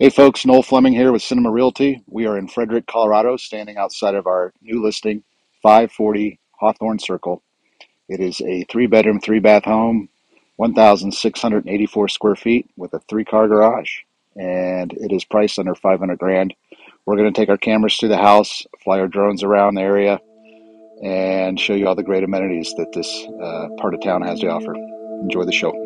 Hey folks, Noel Fleming here with Cinema Realty. We are in Frederick, Colorado, standing outside of our new listing, 540 Hawthorn Circle. It is a three bedroom, three bath home, 1,684 square feet with a three car garage, and it is priced under 500 grand. We're going to take our cameras to the house, fly our drones around the area, and show you all the great amenities that this uh, part of town has to offer. Enjoy the show.